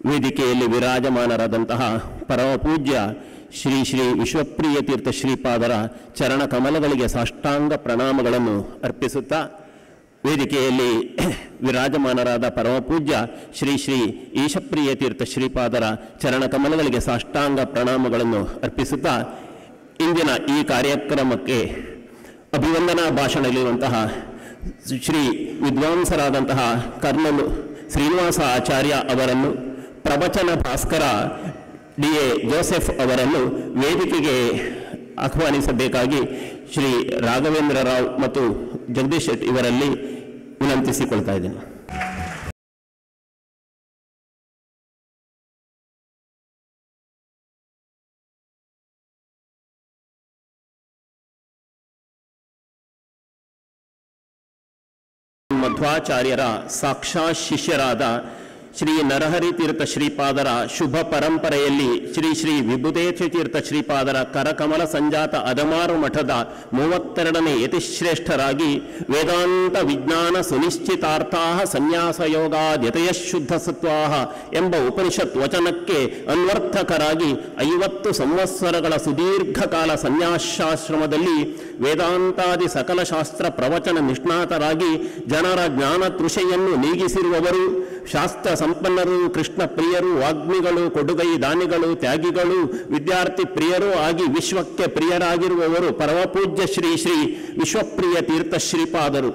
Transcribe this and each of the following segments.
ವೇದಿಕೆಯಲ್ಲಿ ವಿರಾಜಮಾನರಾದಂತಹ ಪರಮ ಪೂಜ್ಯ ಶ್ರೀ ಶ್ರೀ ವಿಶ್ವಪ್ರಿಯ ತೀರ್ಥ ಶ್ರೀಪಾದರ ಚರಣ ಕಮಲಗಳಿಗೆ ಸಾಷ್ಟಾಂಗ ಪ್ರಣಾಮಗಳನ್ನು ಅರ್ಪಿಸುತ್ತಾ ವೇದಿಕೆಯಲ್ಲಿ ವಿರಾಜಮಾನರಾದ ಪರಮ ಪೂಜ್ಯ ಶ್ರೀ ಶ್ರೀ ಈಶಪ್ರಿಯ ತೀರ್ಥ ಶ್ರೀಪಾದರ ಚರಣ ಕಮಲಗಳಿಗೆ ಸಾಷ್ಟಾಂಗ ಪ್ರಣಾಮಗಳನ್ನು ಅರ್ಪಿಸುತ್ತಾ ಇಂದಿನ ಈ ಕಾರ್ಯಕ್ರಮಕ್ಕೆ ಅಭಿವಂದನಾ ಭಾಷಣದಲ್ಲಿರುವಂತಹ ಶ್ರೀ ವಿದ್ವಾಂಸರಾದಂತಹ ಕರ್ನಲು ಶ್ರೀನಿವಾಸ ಆಚಾರ್ಯ ಅವರನ್ನು ಪ್ರವಚನ ಭಾಸ್ಕರ ಡಿ ಎ ಜೋಸೆಫ್ ಅವರನ್ನು ವೇದಿಕೆಗೆ ಆಹ್ವಾನಿಸಬೇಕಾಗಿ ಶ್ರೀ ರಾಘವೇಂದ್ರ ರಾವ್ ಮತ್ತು ಜಗದೀಶ್ ಶೆಟ್ ಇವರಲ್ಲಿ ವಿನಂತಿಸಿಕೊಳ್ತಾ ಇದ್ದೀನಿ. ಮಧ್ವಾಚಾರ್ಯರ ಸಾಕ್ಷಾ ಶಿಷ್ಯರಾದ ಶ್ರೀ ನರಹರಿ ತೀರ್ಥ ಶ್ರೀಪಾದರ ಶುಭ ಪರಂಪರೆಯಲ್ಲಿ ಶ್ರೀ ಶ್ರೀ ವಿಭುದೇಶ ತೀರ್ಥ ಶ್ರೀಪಾದರ ಕರಕಮಲ ಸಂಜಾತ ಅದಮಾರು ಮಠದ ಮೂವತ್ತೆರಡನೇ ಯತಿಶ್ರೇಷ್ಠರಾಗಿ ವೇದಾಂತ ವಿಜ್ಞಾನ ಸುನಿಶ್ಚಿತಾರ್ಥ ಸನ್ಯಾಸ ಯೋಗಾದ್ಯತೆಯ ಶುದ್ಧ ಸತ್ವಾಹ ಎಂಬ ಉಪನಿಷತ್ ವಚನಕ್ಕೆ ಅನ್ವರ್ಥಕರಾಗಿ ಐವತ್ತು ಸಂವತ್ಸರಗಳ ಸುದೀರ್ಘ ಕಾಲ ಸನ್ಯಾಸಾಶ್ರಮದಲ್ಲಿ ವೇದಾಂತಾದಿ ಸಕಲ ಶಾಸ್ತ್ರ ಪ್ರವಚನ ನಿಷ್ಣಾತರಾಗಿ ಜನರ ಜ್ಞಾನ ತೃಷೆಯನ್ನು ನೀಗಿಸಿರುವವರು, ಶಾಸ್ತ್ರ ಸಂಪನ್ನರು, ಕೃಷ್ಣ ಪ್ರಿಯರು, ವಾಗ್ಮಿಗಳು, ಕೊಡುಗೈ ದಾನಿಗಳು, ತ್ಯಾಗಿಗಳು, ವಿದ್ಯಾರ್ಥಿ ಪ್ರಿಯರೂ ಆಗಿ ವಿಶ್ವಕ್ಕೆ ಪ್ರಿಯರಾಗಿರುವವರು ಪರಮಪೂಜ್ಯ ಶ್ರೀ ಶ್ರೀ ವಿಶ್ವಪ್ರಿಯ ತೀರ್ಥ ಶ್ರೀಪಾದರು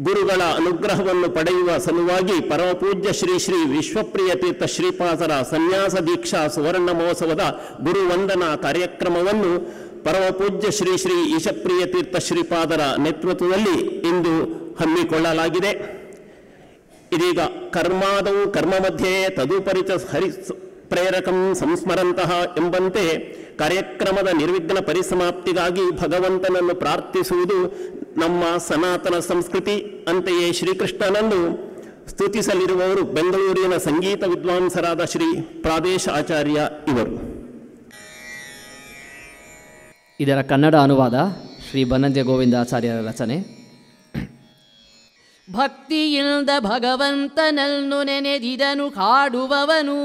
ಗುರುಗಳ ಅನುಗ್ರಹವನ್ನು ಪಡೆಯುವ ಸಲುವಾಗಿ ಪರಮಪೂಜ್ಯ ಶ್ರೀ ಶ್ರೀ ವಿಶ್ವಪ್ರಿಯ ತೀರ್ಥ ಶ್ರೀಪಾದರ ಸನ್ಯಾಸ ದೀಕ್ಷಾ ಸುವರ್ಣ ಮಹೋತ್ಸವದ ಗುರುವಂದನಾ ಕಾರ್ಯಕ್ರಮವನ್ನು ಪರಮಪೂಜ್ಯ ಶ್ರೀ ಶ್ರೀ ಈಶಪ್ರಿಯ ತೀರ್ಥ ಶ್ರೀಪಾದರ ನೇತೃತ್ವದಲ್ಲಿ ಇಂದು ಹಮ್ಮಿಕೊಳ್ಳಲಾಗಿದೆ. ಇದೀಗ ಕರ್ಮಾದವು ಕರ್ಮ ಮಧ್ಯೆ ತದುಪರಿತ ಹರಿ ಪ್ರೇರಕಂ ಸಂಸ್ಮರಂತಹ ಎಂಬಂತೆ ಕಾರ್ಯಕ್ರಮದ ನಿರ್ವಿಘ್ನ ಪರಿಸಮಾಪ್ತಿಗಾಗಿ ಭಗವಂತನನ್ನು ಪ್ರಾರ್ಥಿಸುವುದು ನಮ್ಮ ಸನಾತನ ಸಂಸ್ಕೃತಿ. ಅಂತೆಯೇ ಶ್ರೀಕೃಷ್ಣನನ್ನು ಸ್ತುತಿಸಲಿರುವವರು ಬೆಂಗಳೂರಿನ ಸಂಗೀತ ವಿದ್ವಾಂಸರಾದ ಶ್ರೀ ಪ್ರಾದೇಶ ಆಚಾರ್ಯ ಇವರು. ಇದರ ಕನ್ನಡ ಅನುವಾದ ಶ್ರೀ ಬನ್ನಂಜೆ ಗೋವಿಂದಾಚಾರ್ಯರ ರಚನೆ. ಭಕ್ತಿಯಿಲ್ದ ಭಗವಂತನನ್ನು ನೆನೆದಿದನು ಕಾಡುವವನು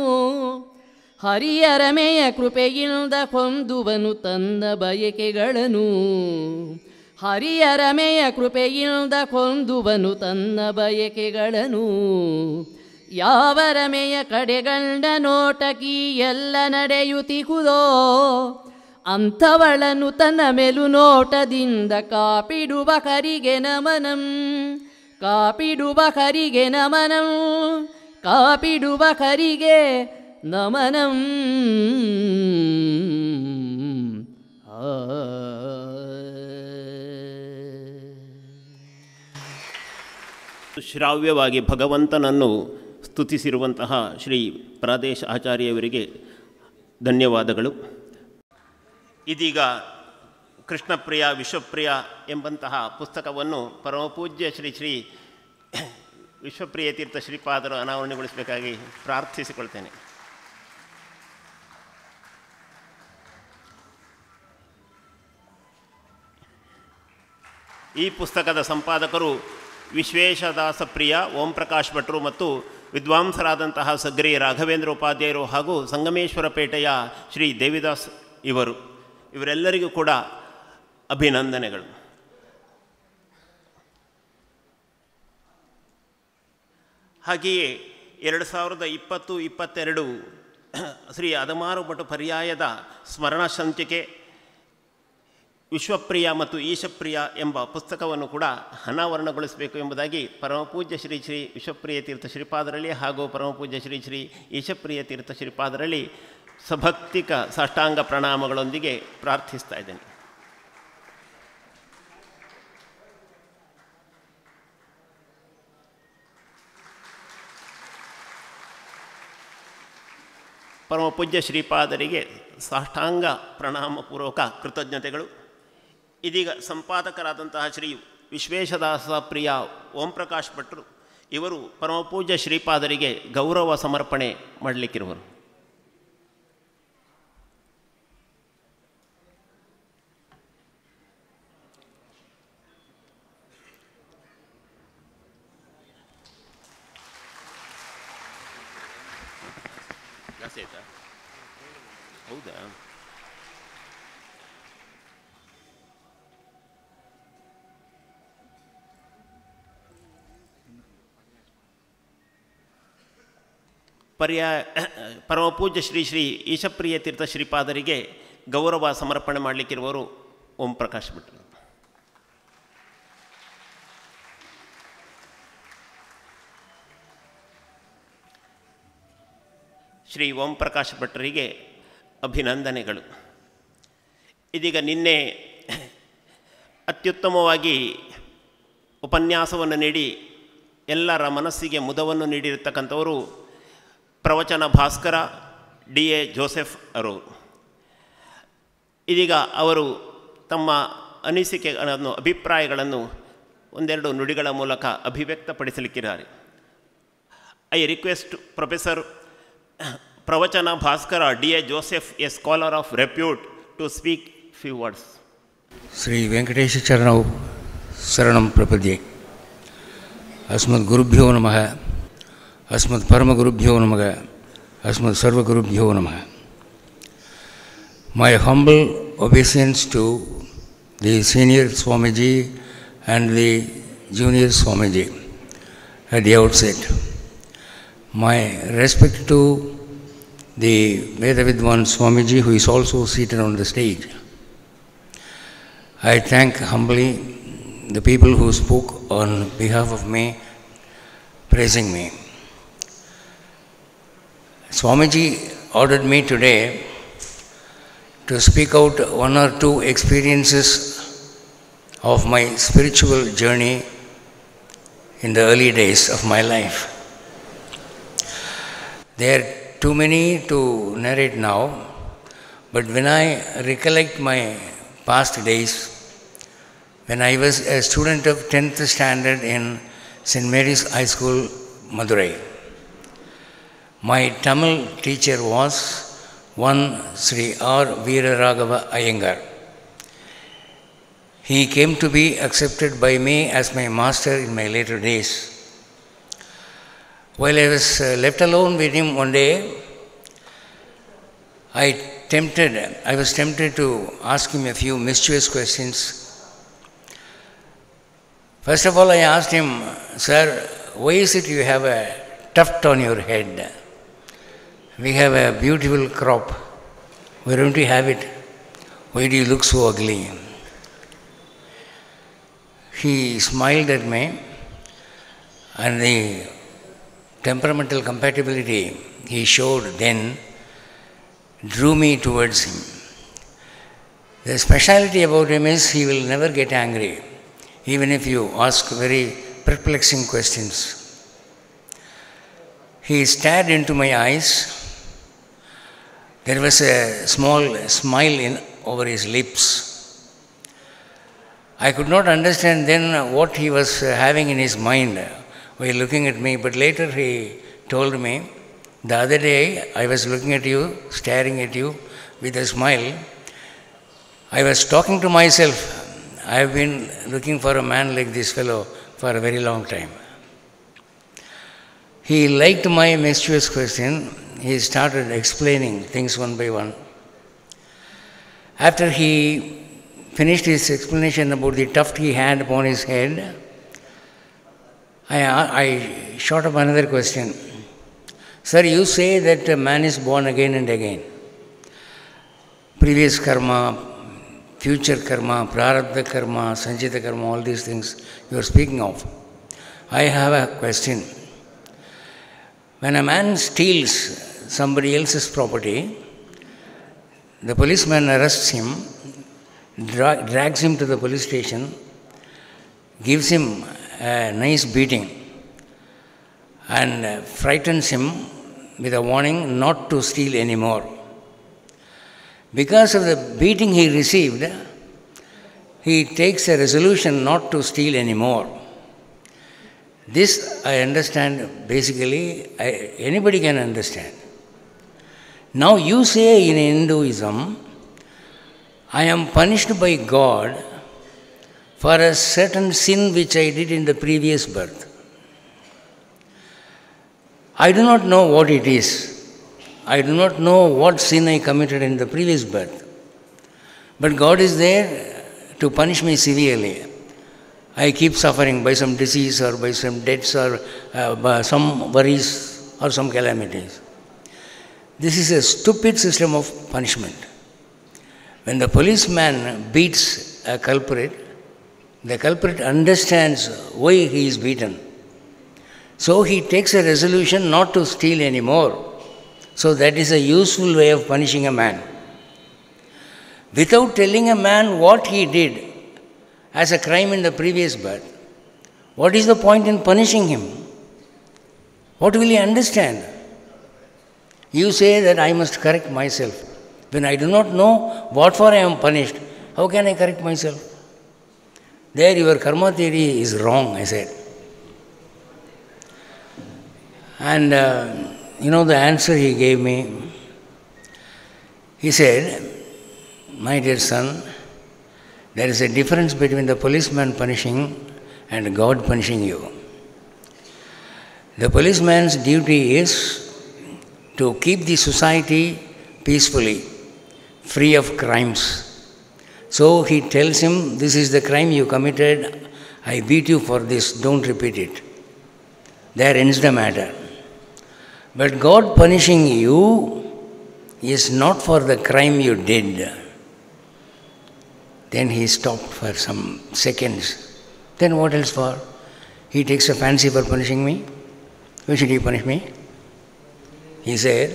ಹರಿಯರಮೆಯ ಕೃಪೆಯಿಂದ ಹೊಂದುವನು ತನ್ನ ಬಯಕೆಗಳನ್ನು ಹರಿಯರಮೆಯ ಕೃಪೆಯಿಂದ ಹೊಂದುವನು ತನ್ನ ಬಯಕೆಗಳನ್ನು ಯಾವ ರಮೆಯ ಕಡೆಗಂಡ ನೋಟಕಿ ಎಲ್ಲ ನಡೆಯುತ್ತಿಹುದೋ? ಅಂಥವಳನು ತನ್ನ ಮೆಲು ನೋಟದಿಂದ ಕಾಪಿಡುವ ಕರಿಗೆ ನಮನಂ. ಕಾಪಿಡುವ ಕರಿಗೆ ನಮನಂ ಕಾಪಿಡುವ ಕರಿಗೆ ನಮನಂ ಶ್ರಾವ್ಯವಾಗಿ ಭಗವಂತನನ್ನು ಸ್ತುತಿಸಿರುವಂತಹ ಶ್ರೀ ಪ್ರಾದೇಶ ಆಚಾರ್ಯವರಿಗೆ ಧನ್ಯವಾದಗಳು. ಇದೀಗ ಕೃಷ್ಣಪ್ರಿಯ, ವಿಶ್ವಪ್ರಿಯ ಎಂಬಂತಹ ಪುಸ್ತಕವನ್ನು ಪರಮಪೂಜ್ಯ ಶ್ರೀ ಶ್ರೀ ವಿಶ್ವಪ್ರಿಯ ತೀರ್ಥ ಶ್ರೀಪಾದರು ಅನಾವರಣೆಗೊಳಿಸಬೇಕಾಗಿ ಪ್ರಾರ್ಥಿಸಿಕೊಳ್ತೇನೆ. ಈ ಪುಸ್ತಕದ ಸಂಪಾದಕರು ವಿಶ್ವೇಶದಾಸ ಪ್ರಿಯ ಓಂ ಪ್ರಕಾಶ್ ಭಟ್ರು ಮತ್ತು ವಿದ್ವಾಂಸರಾದಂತಹ ಸಗ್ರಿ ರಾಘವೇಂದ್ರ ಉಪಾಧ್ಯಾಯರು ಹಾಗೂ ಸಂಗಮೇಶ್ವರ ಪೇಟೆಯ ಶ್ರೀ ದೇವಿದಾಸ್ ಇವರು. ಇವರೆಲ್ಲರಿಗೂ ಕೂಡ ಅಭಿನಂದನೆಗಳು. ಹಾಗೆಯೇ ಎರಡು ಸಾವಿರದ ಇಪ್ಪತ್ತು, ಇಪ್ಪತ್ತೆರಡು ಶ್ರೀ ಅದಮಾರು ಪರ್ಯಾಯದ ಸ್ಮರಣ ಸಂಚಿಕೆ ವಿಶ್ವಪ್ರಿಯ ಮತ್ತು ಈಶಪ್ರಿಯ ಎಂಬ ಪುಸ್ತಕವನ್ನು ಕೂಡ ಅನಾವರಣಗೊಳಿಸಬೇಕು ಎಂಬುದಾಗಿ ಪರಮಪೂಜ್ಯ ಶ್ರೀ ಶ್ರೀ ವಿಶ್ವಪ್ರಿಯ ತೀರ್ಥ ಶ್ರೀಪಾದರಲ್ಲಿ ಹಾಗೂ ಪರಮಪೂಜ್ಯ ಶ್ರೀ ಶ್ರೀ ಈಶಪ್ರಿಯ ತೀರ್ಥ ಶ್ರೀಪಾದರಲ್ಲಿ ಸಭಕ್ತಿಕ ಸಾಷ್ಟಾಂಗ ಪ್ರಣಾಮಗಳೊಂದಿಗೆ ಪ್ರಾರ್ಥಿಸ್ತಾ ಇದ್ದೇನೆ. ಪರಮಪೂಜ್ಯ ಶ್ರೀಪಾದರಿಗೆ ಸಾಷ್ಟಾಂಗ ಪ್ರಣಾಮಪೂರ್ವಕ ಕೃತಜ್ಞತೆಗಳು. ಇದೀಗ ಸಂಪಾದಕರಾದಂತಹ ಶ್ರೀ ವಿಶ್ವೇಶದಾಸ ಪ್ರಿಯ ಓಂ ಪ್ರಕಾಶ್ ಭಟ್ರು ಇವರು ಪರಮಪೂಜ್ಯ ಶ್ರೀಪಾದರಿಗೆ ಗೌರವ ಸಮರ್ಪಣೆ ಮಾಡಲಿಕ್ಕಿರುವರು. ಪರ್ಯಾಯ ಪರಮಪೂಜ್ಯ ಶ್ರೀ ಶ್ರೀ ಈಶಪ್ರಿಯ ತೀರ್ಥ ಶ್ರೀಪಾದರಿಗೆ ಗೌರವ ಸಮರ್ಪಣೆ ಮಾಡಲಿಕ್ಕಿರುವವರು ಓಂ ಪ್ರಕಾಶ್ ಭಟ್ರು ಶ್ರೀ ಓಂ ಪ್ರಕಾಶ್ ಭಟ್ರಿಗೆ ಅಭಿನಂದನೆಗಳು. ಇದೀಗ ನಿನ್ನೆ ಅತ್ಯುತ್ತಮವಾಗಿ ಉಪನ್ಯಾಸವನ್ನು ನೀಡಿ ಎಲ್ಲರ ಮನಸ್ಸಿಗೆ ಮುದವನ್ನು ನೀಡಿರತಕ್ಕಂಥವರು ಪ್ರವಚನ ಭಾಸ್ಕರ, ಡಿ. ಎ. ಜೋಸೆಫ್ ಅವರು. ಇದೀಗ ಅವರು ತಮ್ಮ ಅನಿಸಿಕೆಗಳನ್ನು, ಅಭಿಪ್ರಾಯಗಳನ್ನು ಒಂದೆರಡು ನುಡಿಗಳ ಮೂಲಕ ಅಭಿವ್ಯಕ್ತಪಡಿಸಲಿಕ್ಕಿದ್ದಾರೆ. I request professor Pravachana Bhaskara, D. A. Joseph, a scholar of repute to speak few words Shri Venkatesha ಚರಣೌ ಶರಣಂ ಪ್ರಪದ್ಯೆ. ಅಸ್ಮದ್ ಗುರುಭ್ಯೋ ನಮಃ. ಅಸ್ಮದ್ ಪರಮಗುರುಭ್ಯೋ ನಮಃ ಅಸ್ಮದ್ ಸರ್ವಗುರುಭ್ಯೋ ನಮಃ ಮೈ humble ಒಬೇಸಿಯನ್ಸ್ to the senior Swamiji and the junior Swamiji at the outset. My respect to the Vedavidwan Swamiji, who is also seated on the stage. I thank humbly the people who spoke on behalf of me, praising me. Swamiji ordered me today to speak out one or two experiences of my spiritual journey in the early days of my life. There are too many to narrate now, but when I recollect my past days, when I was a student of 10th standard in St. Mary's High School, Madurai, my Tamil teacher was one Sri R. Veeraraghava Iyengar. He came to be accepted by me as my master in my later days. While I was uh, left alone with him one day, I tempted, I was tempted to ask him a few mischievous questions. First of all, I asked him, Sir, why is it you have a tuft on your head? We have a beautiful crop. Why don't you have it? Why do you look so ugly? He smiled at me, and the temperamental compatibility he showed then drew me towards him. The speciality about him is he will never get angry, even if you ask very perplexing questions. He stared into my eyes. There was a small smile in, over his lips. I could not understand then what he was having in his mind while looking at me, but later he told me, The other day I was looking at you, staring at you with a smile. I was talking to myself, I have been looking for a man like this fellow for a very long time. He liked my mischievous question. He started explaining things one by one. After he finished his explanation about the tuft he had upon his head, I, uh, I shot up another question. Sir, you say that a man is born again and again. Previous karma, future karma, prarabdha karma, sanchita karma, all these things you are speaking of. I have a question. When a man steals somebody else's property, the policeman arrests him, dra- drags him to the police station, gives him a nice beating, and frightens him with a warning not to steal anymore. Because of the beating he received, he takes a resolution not to steal anymore. This I understand basically, I, anybody can understand. Now you say in Hinduism, I am punished by God for a certain sin which I did in the previous birth. I do not know what it is. I do not know what sin I committed in the previous birth. But God is there to punish me severely. I keep suffering by some disease or by some debts or uh, by some worries or some calamities. This is a stupid system of punishment. When the policeman beats a culprit, the culprit understands why he is beaten. So he takes a resolution not to steal anymore. So that is a useful way of punishing a man. Without telling a man what he did as a crime in the previous birth, what is the point in punishing him? What will he understand? You say that I must correct myself. When I do not know what for I am punished, how can I correct myself? There your karma theory is wrong, I said. And uh, you know the answer he gave me? He said, My dear son, there is a difference between the policeman punishing and God punishing you. The policeman's duty is to keep the society peacefully, free of crimes. So he tells him, This is the crime you committed, I beat you for this, don't repeat it. There ends the matter. But God punishing you is not for the crime you did. Then he stopped for some seconds. Then what else for? He takes a fancy for punishing me. Why should he punish me? He said,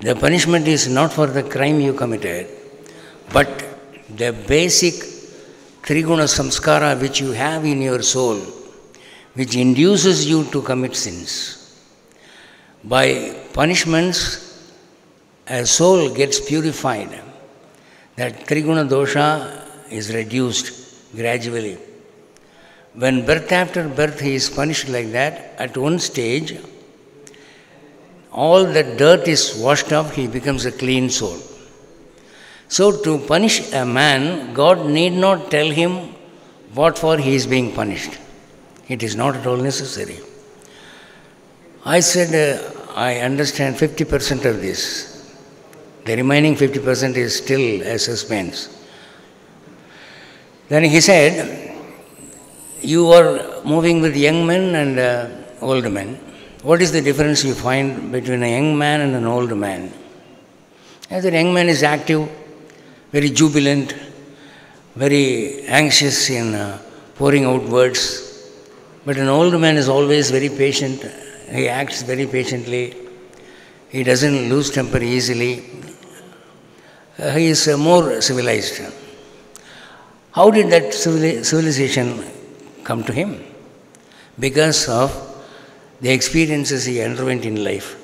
the punishment is not for the crime you committed, but the basic triguna samskara which you have in your soul, which induces you to commit sins. By punishments, a soul gets purified. That triguna dosha is reduced gradually. When birth after birth he is punished like that, at one stage, all the dirt is washed off, he becomes a clean soul. So, to punish a man, God need not tell him what for he is being punished. It is not at all necessary. I said, uh, I understand 50% of this. The remaining 50% is still a suspense. Then he said, You are moving with young men and uh, old men. What is the difference you find between a young man and an old man? As a young man is active, very jubilant, very anxious in uh, pouring out words. But an old man is always very patient. He acts very patiently. He doesn't lose temper easily. Uh, he is uh, more civilized. How did that civili- civilization come to him? Because of the experiences he underwent in life.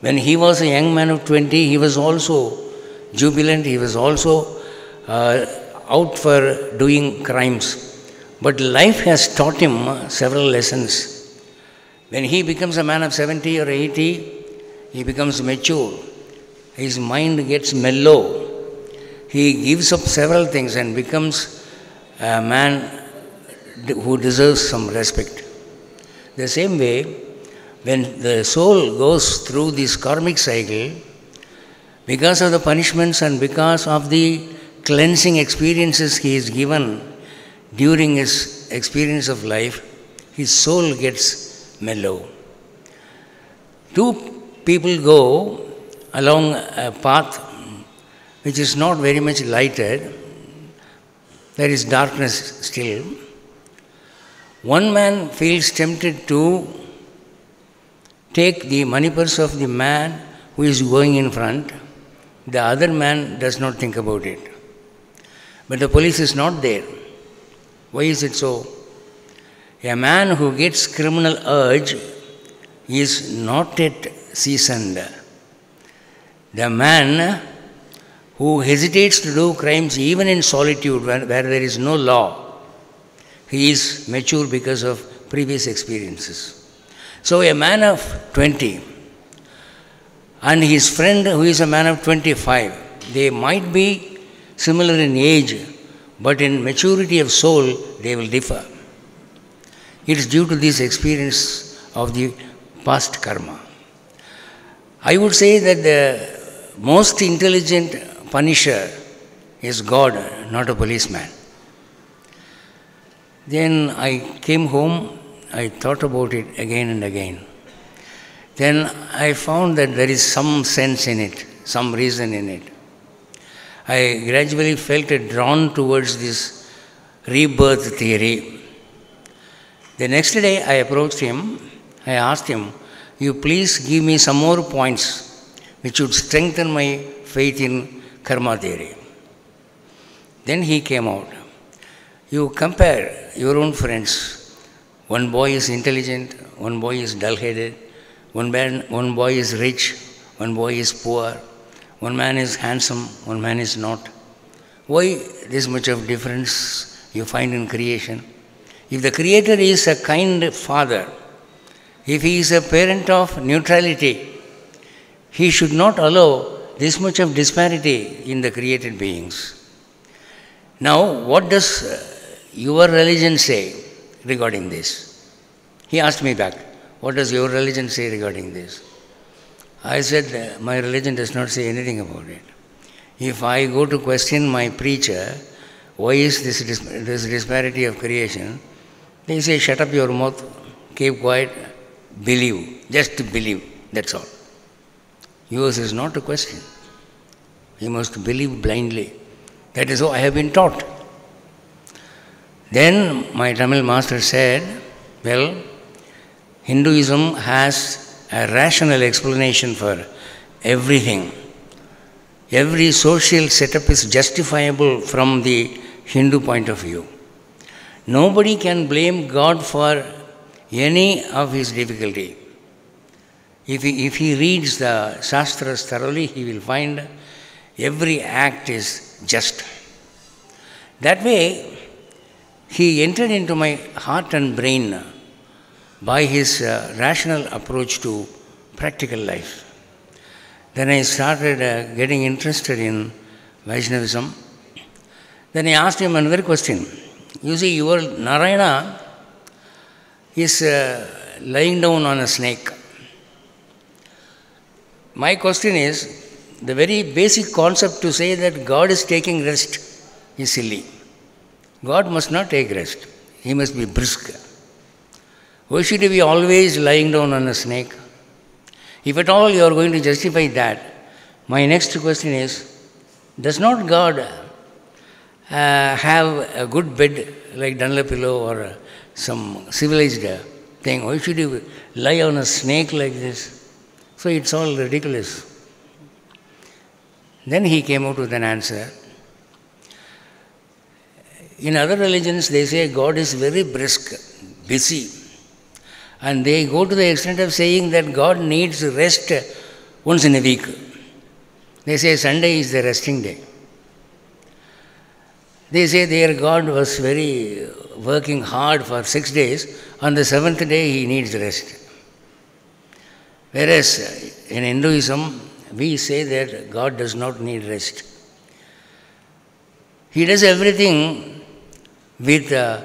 When he was a young man of 20, he was also jubilant, he was also uh, out for doing crimes. But life has taught him several lessons. When he becomes a man of 70 or 80, he becomes mature. His mind gets mellow. He gives up several things and becomes a man who deserves some respect. The same way, when the soul goes through this karmic cycle, because of the punishments and because of the cleansing experiences he is given during his experience of life, his soul gets mellow. Two people go along a path which is not very much lighted, there is darkness still. One man feels tempted to take the money purse of the man who is going in front. The other man does not think about it. But the police is not there. Why is it so? A man who gets criminal urge is not yet seasoned. The man who hesitates to do crimes even in solitude where, where there is no law, he is mature because of previous experiences. So, a man of 20 and his friend who is a man of 25, they might be similar in age, but in maturity of soul, they will differ. It is due to this experience of the past karma. I would say that the most intelligent punisher is God, not a policeman. Then I came home, I thought about it again and again. Then I found that there is some sense in it, some reason in it. I gradually felt drawn towards this rebirth theory. The next day I approached him, I asked him, You please give me some more points which would strengthen my faith in karma theory. Then he came out. You compare your own friends. One boy is intelligent, one boy is dull headed, one, man, one boy is rich, one boy is poor, one man is handsome, one man is not. Why this much of difference you find in creation? If the Creator is a kind father, if he is a parent of neutrality, he should not allow this much of disparity in the created beings. Now, what does your religion say regarding this? He asked me back, What does your religion say regarding this? I said, "Uh, My religion does not say anything about it. If I go to question my preacher, why is this, this disparity of creation? They say, Shut up your mouth, keep quiet, believe, just believe, that's all. Yours is not a question. You must believe blindly. That is how I have been taught. Then my Tamil master said, Well, Hinduism has a rational explanation for everything. Every social setup is justifiable from the Hindu point of view. Nobody can blame God for any of his difficulty. If he, if he reads the Shastras thoroughly, he will find every act is just. That way, he entered into my heart and brain by his uh, rational approach to practical life. Then I started uh, getting interested in Vaishnavism. Then I asked him another question. You see, your Narayana is uh, lying down on a snake. My question is the very basic concept to say that God is taking rest is silly. God must not take rest, He must be brisk. Why should He be always lying down on a snake? If at all you are going to justify that, my next question is Does not God uh, have a good bed like Dunlopillo or uh, some civilized uh, thing? Why should He lie on a snake like this? So it's all ridiculous. Then he came out with an answer. In other religions, they say God is very brisk, busy. And they go to the extent of saying that God needs rest once in a week. They say Sunday is the resting day. They say their God was very uh, working hard for six days. On the seventh day, he needs rest. Whereas uh, in Hinduism, we say that God does not need rest. He does everything with uh,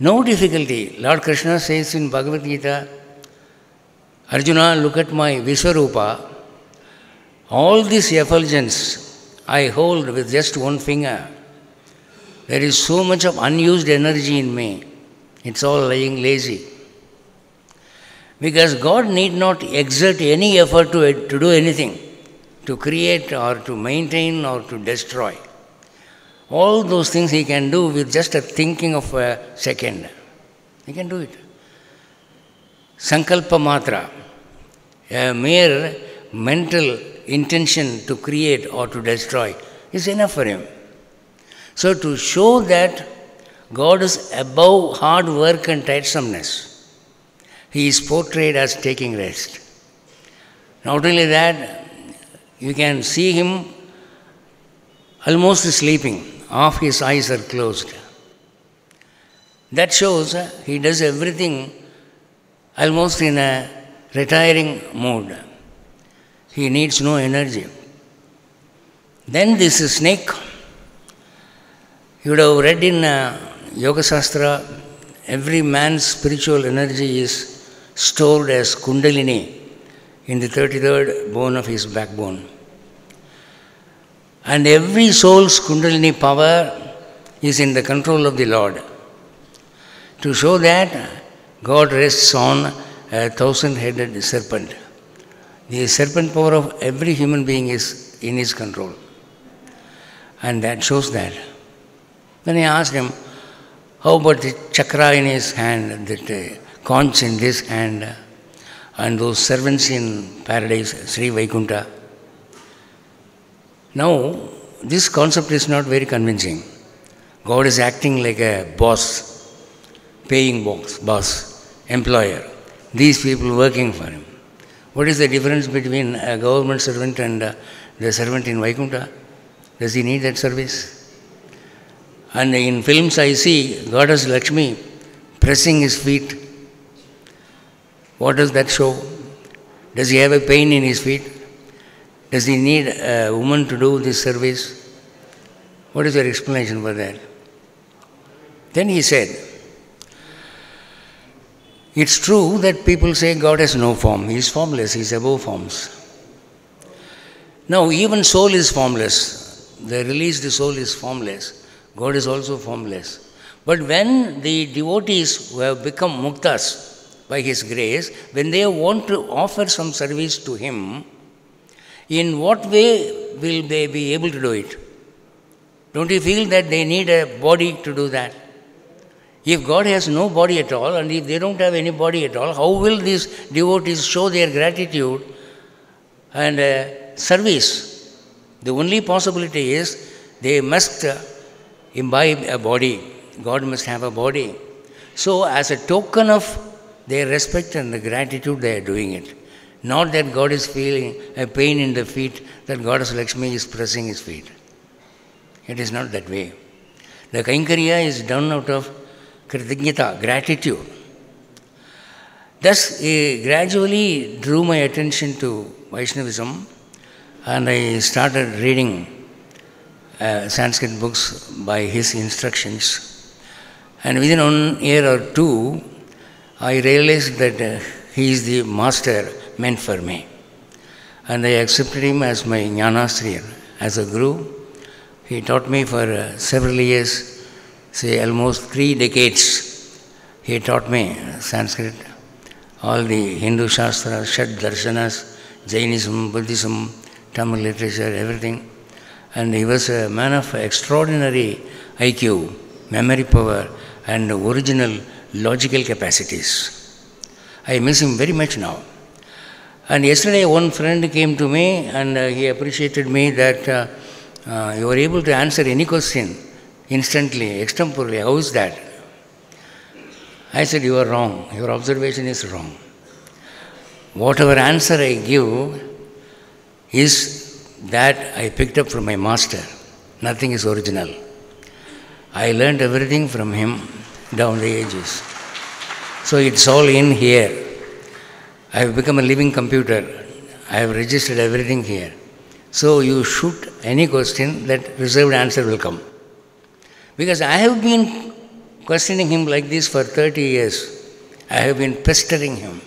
no difficulty. Lord Krishna says in Bhagavad Gita, Arjuna, look at my Viswarupa. All this effulgence I hold with just one finger. There is so much of unused energy in me. It's all lying lazy. Because God need not exert any effort to, to do anything, to create or to maintain or to destroy. All those things He can do with just a thinking of a second. He can do it. Sankalpa Matra, a mere mental intention to create or to destroy, is enough for Him. So, to show that God is above hard work and tiresomeness, he is portrayed as taking rest. Not only that, you can see him almost sleeping, half his eyes are closed. That shows uh, he does everything almost in a retiring mode. He needs no energy. Then this snake, you would have read in uh, Yoga Shastra, every man's spiritual energy is stored as Kundalini in the 33rd bone of his backbone. And every soul's Kundalini power is in the control of the Lord. To show that, God rests on a thousand headed serpent. The serpent power of every human being is in his control. And that shows that. Then I asked him, how about the chakra in his hand, the uh, conch in this hand, and those servants in paradise, Sri Vaikunta? Now, this concept is not very convincing. God is acting like a boss, paying boss, boss, employer. These people working for him. What is the difference between a government servant and uh, the servant in Vaikunta? Does he need that service? And in films, I see Goddess Lakshmi pressing his feet. What does that show? Does he have a pain in his feet? Does he need a woman to do this service? What is your explanation for that? Then he said, It's true that people say God has no form. He is formless, He is above forms. Now, even soul is formless. The released soul is formless. God is also formless. But when the devotees who have become muktas by His grace, when they want to offer some service to Him, in what way will they be able to do it? Don't you feel that they need a body to do that? If God has no body at all, and if they don't have any body at all, how will these devotees show their gratitude and uh, service? The only possibility is they must uh, imbibe a body. God must have a body. So, as a token of their respect and the gratitude, they are doing it. Not that God is feeling a pain in the feet, that Goddess Lakshmi is pressing his feet. It is not that way. The Kainkarya is done out of Kritajnata, gratitude. Thus, he gradually drew my attention to Vaishnavism and I started reading uh, Sanskrit books by his instructions. And within one year or two, I realized that uh, he is the master meant for me. And I accepted him as my Jnanastriya, as a guru. He taught me for uh, several years, say almost three decades. He taught me Sanskrit, all the Hindu Shastras, Shad Darshanas, Jainism, Buddhism, Tamil literature, everything. And he was a man of extraordinary IQ, memory power, and original logical capacities. I miss him very much now. And yesterday, one friend came to me and uh, he appreciated me that uh, uh, you were able to answer any question instantly, extemporally. How is that? I said, You are wrong. Your observation is wrong. Whatever answer I give is that I picked up from my master. Nothing is original. I learned everything from him down the ages. So it's all in here. I have become a living computer. I have registered everything here. So you shoot any question, that reserved answer will come. Because I have been questioning him like this for 30 years. I have been pestering him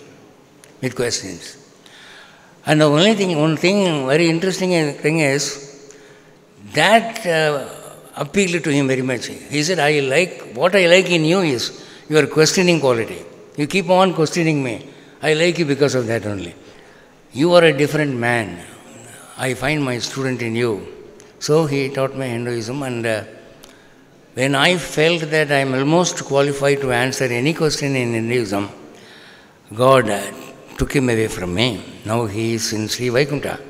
with questions. And the only thing, one thing, very interesting thing is that uh, appealed to him very much. He said, I like, what I like in you is your questioning quality. You keep on questioning me. I like you because of that only. You are a different man. I find my student in you. So he taught me Hinduism, and uh, when I felt that I am almost qualified to answer any question in Hinduism, God uh, took him away from me. Now he is in Sri Vaikunta.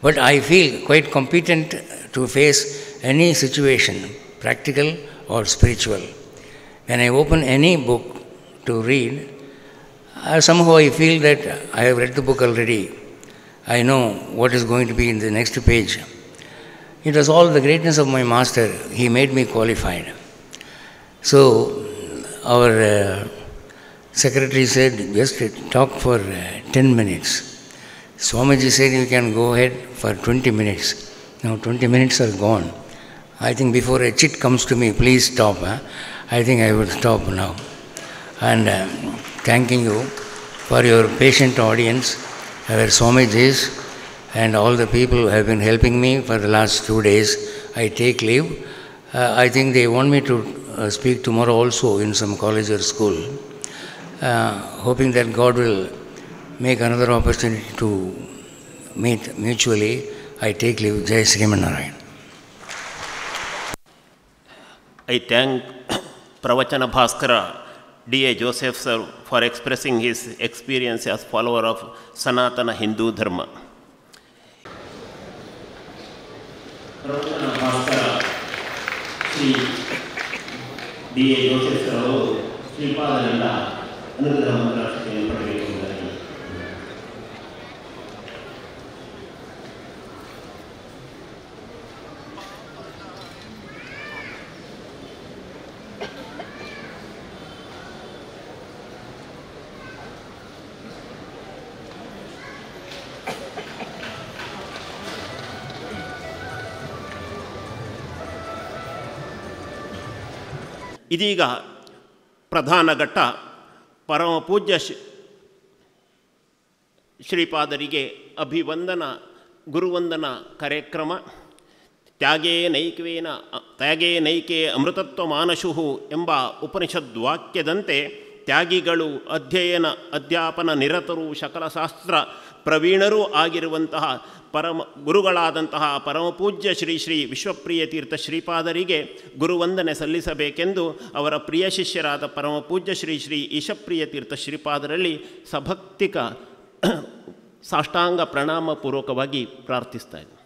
But I feel quite competent to face any situation, practical or spiritual. When I open any book to read, uh, somehow I feel that I have read the book already. I know what is going to be in the next page. It was all the greatness of my master. He made me qualified. So, our uh, secretary said, just talk for uh, 10 minutes. Swamiji said, you can go ahead for 20 minutes. Now, 20 minutes are gone. I think before a chit comes to me, please stop. Huh? I think I will stop now. And um, thanking you for your patient audience our Swamijis, and all the people who have been helping me for the last two days. I take leave. Uh, I think they want me to uh, speak tomorrow also in some college or school. Uh, hoping that God will make another opportunity to meet mutually. I take leave. Jai Sriman Narayan. I thank Pravachana Bhaskara D.A. Joseph sir for expressing his experience as follower of Sanatana Hindu Dharma. ಪ್ರವಚನ Bhaskara Shri D A Joseph sir ಅವರು ಶ್ರೀಪಾದರಿಂದ ಅನುಗ್ರಹ ಇದೀಗ ಪ್ರಧಾನ ಘಟ್ಟ ಪರಮ ಪೂಜ್ಯ ಶ್ರೀ ಶ್ರೀಪಾದರಿಗೆ ಅಭಿವಂದನ, ಗುರುವಂದನ ಕಾರ್ಯಕ್ರಮ. ತ್ಯಾಗೇ ನೈಕವೇನ, ತ್ಯಾಗೇ ನೈಕೆ ಅಮೃತತ್ವ ಮಾನಶು ಎಂಬ ಉಪನಿಷದ್ವಾಕ್ಯದಂತೆ ತ್ಯಾಗಿಗಳು ಅಧ್ಯಯನ, ಅಧ್ಯಾಪನ ನಿರತರು, ಶಕಲಶಾಸ್ತ್ರ ಪ್ರವೀಣರೂ ಆಗಿರುವಂತಹ ಪರಮ ಗುರುಗಳಾದಂತಹ ಪರಮಪೂಜ್ಯ ಶ್ರೀ ಶ್ರೀ ವಿಶ್ವಪ್ರಿಯ ತೀರ್ಥ ಶ್ರೀಪಾದರಿಗೆ ಗುರುವಂದನೆ ಸಲ್ಲಿಸಬೇಕೆಂದು ಅವರ ಪ್ರಿಯ ಶಿಷ್ಯರಾದ ಪರಮಪೂಜ್ಯ ಶ್ರೀ ಶ್ರೀ ಈಶಪ್ರಿಯ ತೀರ್ಥ ಶ್ರೀಪಾದರಲ್ಲಿ ಸಭಕ್ತಿಕ ಸಾಷ್ಟಾಂಗ ಪ್ರಣಾಮಪೂರ್ವಕವಾಗಿ ಪ್ರಾರ್ಥಿಸ್ತಾ ಇದ್ದೀನಿ